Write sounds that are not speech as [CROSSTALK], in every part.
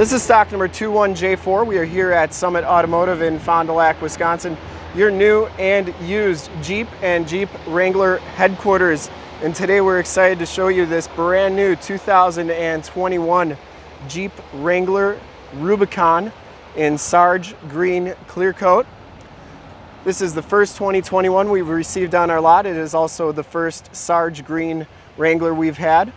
This is stock number 21J4. We are here at Summit Automotive in Fond du Lac, Wisconsin. Your new and used Jeep and Jeep Wrangler headquarters. And today we're excited to show you this brand new 2021 Jeep Wrangler Rubicon in Sarge Green Clear Coat. This is the first 2021 we've received on our lot. It is also the first Sarge Green Wrangler we've had.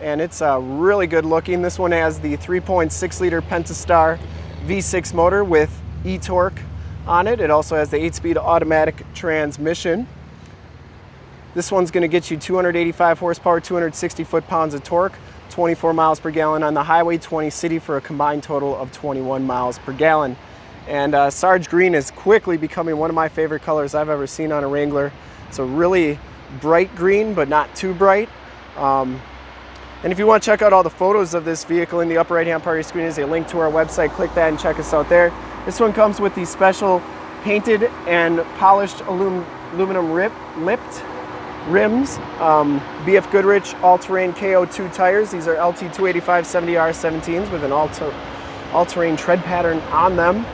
And it's uh, really good looking. This one has the 3.6 liter Pentastar V6 motor with e-torque on it. It also has the 8-speed automatic transmission. This one's gonna get you 285 horsepower, 260 foot-pounds of torque, 24 miles per gallon on the highway, 20 city for a combined total of 21 miles per gallon. And uh, Sarge Green is quickly becoming one of my favorite colors I've ever seen on a Wrangler. It's a really bright green, but not too bright. Um, and if you want to check out all the photos of this vehicle in the upper right hand part of your screen is a link to our website. Click that and check us out there. This one comes with the special painted and polished alum aluminum rip, lipped rims, um, BF Goodrich all-terrain KO2 tires. These are LT 285 70R17s with an all-terrain tread pattern on them.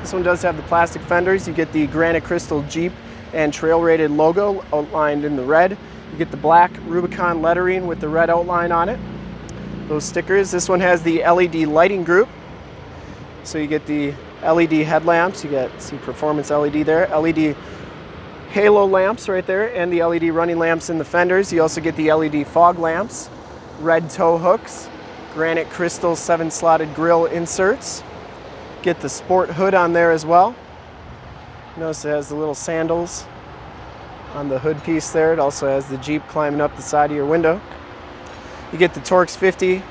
This one does have the plastic fenders. You get the granite crystal Jeep and trail rated logo outlined in the red. You get the black Rubicon lettering with the red outline on it. Those stickers. This one has the LED lighting group. So you get the LED headlamps. You get see performance LED there. LED halo lamps right there and the LED running lamps in the fenders. You also get the LED fog lamps, red tow hooks, granite crystal seven slotted grill inserts, Get the sport hood on there as well. Notice it has the little sandals on the hood piece there. It also has the Jeep climbing up the side of your window. You get the Torx 50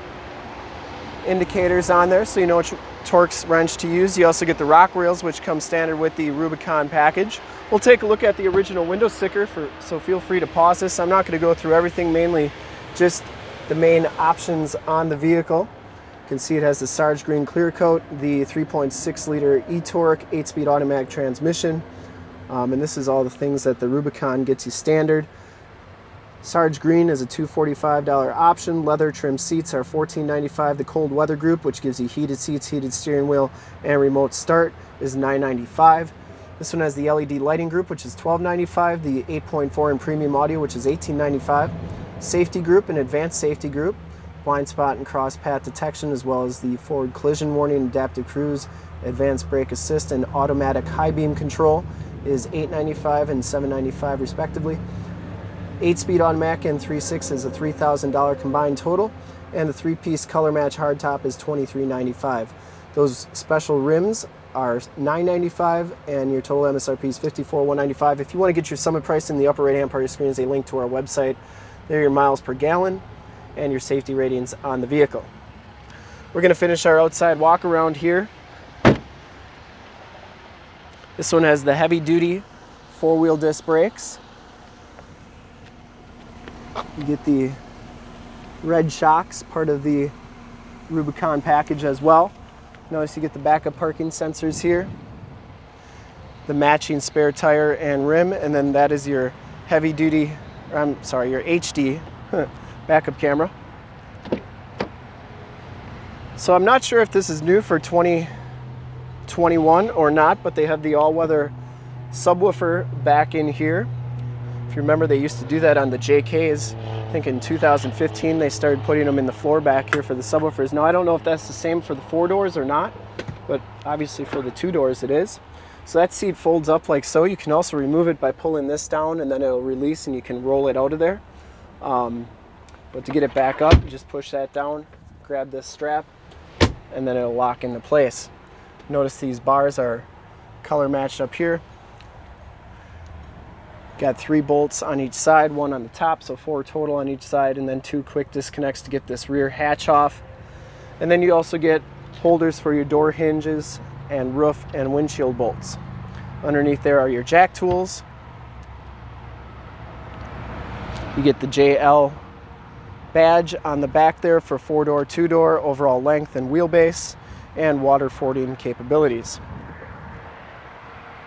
indicators on there so you know which Torx wrench to use. You also get the rock rails which come standard with the Rubicon package. We'll take a look at the original window sticker for, so feel free to pause this. I'm not going to go through everything, mainly just the main options on the vehicle You can see it has the Sarge Green clear coat, the 3.6 liter e-torque, 8-speed automatic transmission, um, and this is all the things that the Rubicon gets you standard. Sarge Green is a $245 option. Leather trim seats are $14.95. The cold weather group, which gives you heated seats, heated steering wheel, and remote start, is $9.95. This one has the LED lighting group, which is $12.95. The 8.4 and premium audio, which is $18.95. Safety group and advanced safety group, blind spot and cross path detection, as well as the forward collision warning, adaptive cruise, advanced brake assist, and automatic high beam control is 895 and 795 respectively. 8-speed on automatic and 3.6 is a $3,000 combined total, and the three-piece color match hardtop is $23.95. Those special rims are $9.95 and your total MSRP is $54,195. If you want to get your summit price in the upper right hand part of your screen is a link to our website. There are your miles per gallon and your safety ratings on the vehicle. We're going to finish our outside walk around here. This one has the heavy duty four-wheel disc brakes. You get the red shocks, part of the Rubicon package as well. Notice you get the backup parking sensors here, the matching spare tire and rim, and then that is your heavy duty, I'm sorry, your HD [LAUGHS] backup camera. So I'm not sure if this is new for 2021 or not, but they have the all-weather subwoofer back in here. If you remember, they used to do that on the JKs. I think in 2015 they started putting them in the floor back here for the subwoofers. Now I don't know if that's the same for the four doors or not, but obviously for the two doors it is. So that seat folds up like so. You can also remove it by pulling this down and then it'll release and you can roll it out of there. Um, but to get it back up, you just push that down, grab this strap, and then it'll lock into place. Notice these bars are color matched up here. Got three bolts on each side, one on the top, so four total on each side, and then two quick disconnects to get this rear hatch off. And then you also get holders for your door hinges and roof and windshield bolts. Underneath there are your jack tools. You get the JL badge on the back there for four door, two door, overall length and wheelbase, and water fording capabilities.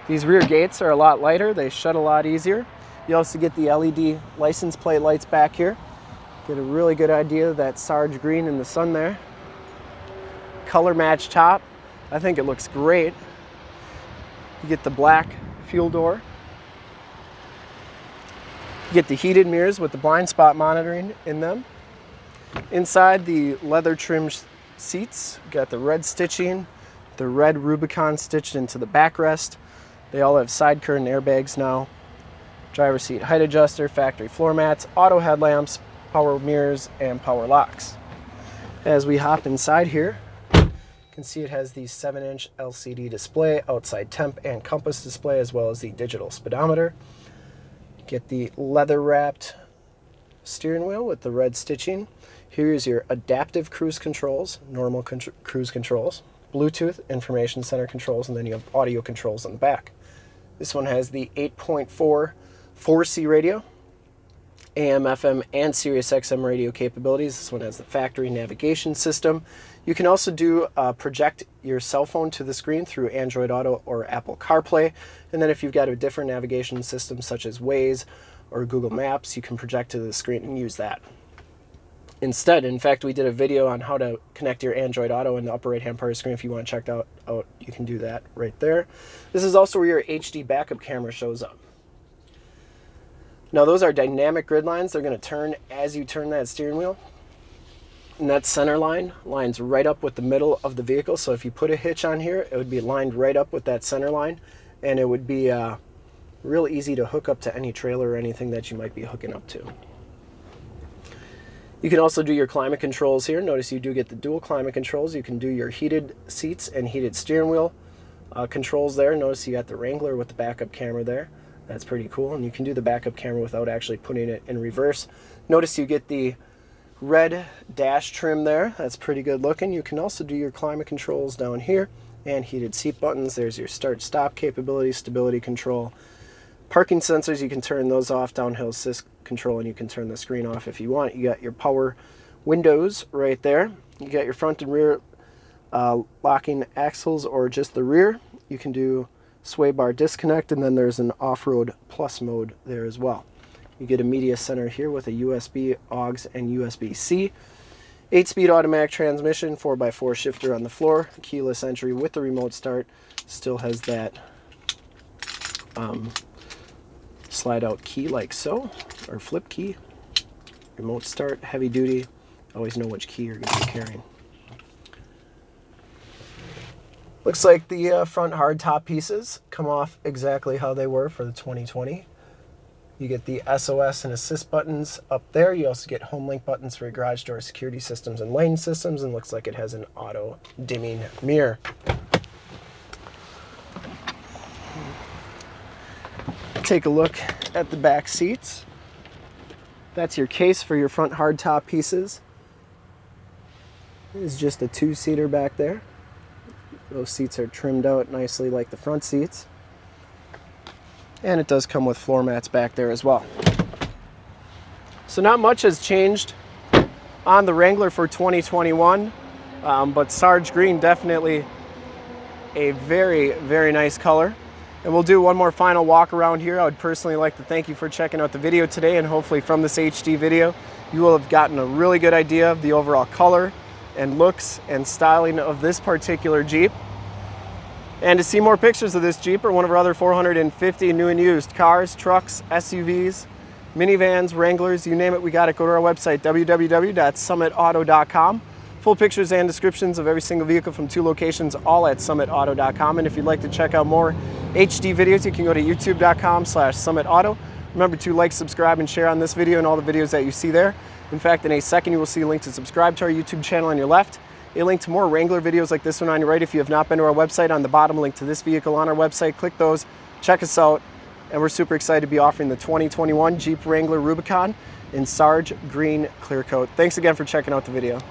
These rear gates are a lot lighter, they shut a lot easier. You also get the LED license plate lights back here. Get a really good idea of that Sarge green in the sun there. color match top. I think it looks great. You get the black fuel door. You get the heated mirrors with the blind spot monitoring in them. Inside the leather trimmed seats, got the red stitching, the red Rubicon stitched into the backrest. They all have side curtain airbags now. Driver seat height adjuster, factory floor mats, auto headlamps, power mirrors, and power locks. As we hop inside here, you can see it has the 7-inch LCD display, outside temp and compass display, as well as the digital speedometer. Get the leather-wrapped steering wheel with the red stitching. Here is your adaptive cruise controls, normal cruise controls, Bluetooth, information center controls, and then you have audio controls on the back. This one has the 8.4 4C radio, AM, FM, and Sirius XM radio capabilities. This one has the factory navigation system. You can also do uh, project your cell phone to the screen through Android Auto or Apple CarPlay. And then if you've got a different navigation system such as Waze or Google Maps, you can project to the screen and use that instead. In fact, we did a video on how to connect your Android Auto in the upper right hand part of the screen. If you want to check out, out, you can do that right there. This is also where your HD backup camera shows up. Now those are dynamic grid lines. They're going to turn as you turn that steering wheel. And that center line lines right up with the middle of the vehicle. So if you put a hitch on here, it would be lined right up with that center line. And it would be uh, real easy to hook up to any trailer or anything that you might be hooking up to. You can also do your climate controls here. Notice you do get the dual climate controls. You can do your heated seats and heated steering wheel uh, controls there. Notice you got the Wrangler with the backup camera there. That's pretty cool. And you can do the backup camera without actually putting it in reverse. Notice you get the red dash trim there. That's pretty good looking. You can also do your climate controls down here and heated seat buttons. There's your start stop capability, stability control, Parking sensors, you can turn those off, downhill assist control, and you can turn the screen off if you want. You got your power windows right there. You got your front and rear uh, locking axles or just the rear. You can do sway bar disconnect, and then there's an off-road plus mode there as well. You get a media center here with a USB AUX and USB-C. 8-speed automatic transmission, 4x4 shifter on the floor, keyless entry with the remote start. Still has that um, slide out key like so, or flip key. Remote start, heavy duty. Always know which key you're going to be carrying. Looks like the uh, front hard top pieces come off exactly how they were for the 2020. You get the SOS and assist buttons up there. You also get home link buttons for your garage door security systems and lane systems, and looks like it has an auto dimming mirror. Take a look at the back seats. That's your case for your front hardtop pieces. It's just a two-seater back there. Those seats are trimmed out nicely like the front seats. And it does come with floor mats back there as well. So not much has changed on the Wrangler for 2021, um, but Sarge Green definitely a very, very nice color. And we'll do one more final walk around here. I would personally like to thank you for checking out the video today and hopefully from this HD video, you will have gotten a really good idea of the overall color and looks and styling of this particular Jeep. And to see more pictures of this Jeep or one of our other 450 new and used cars, trucks, SUVs, minivans, Wranglers, you name it, we got it. Go to our website, www.summitauto.com. Full pictures and descriptions of every single vehicle from two locations, all at summitauto.com. And if you'd like to check out more HD videos, you can go to youtube.com slash summitauto. Remember to like, subscribe, and share on this video and all the videos that you see there. In fact, in a second, you will see a link to subscribe to our YouTube channel on your left, a link to more Wrangler videos like this one on your right. If you have not been to our website, on the bottom, link to this vehicle on our website. Click those, check us out, and we're super excited to be offering the 2021 Jeep Wrangler Rubicon in Sarge Green Clear Coat. Thanks again for checking out the video.